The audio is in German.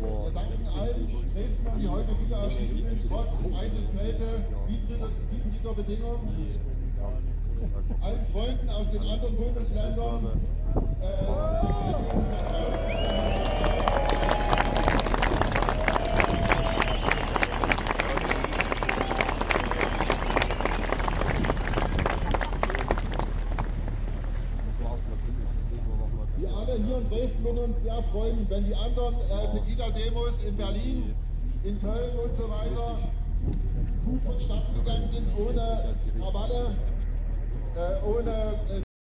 Wir danken allen Dresdnern, die heute wieder erschienen sind, trotz eises Kälte, widriger Bedingungen. Allen Freunden aus den anderen Bundesländern Wir hier in Dresden würden uns sehr freuen, wenn die anderen äh, Pegida-Demos in Berlin, in Köln und so weiter gut vonstatten gegangen sind, ohne Krawalle, äh, ohne äh,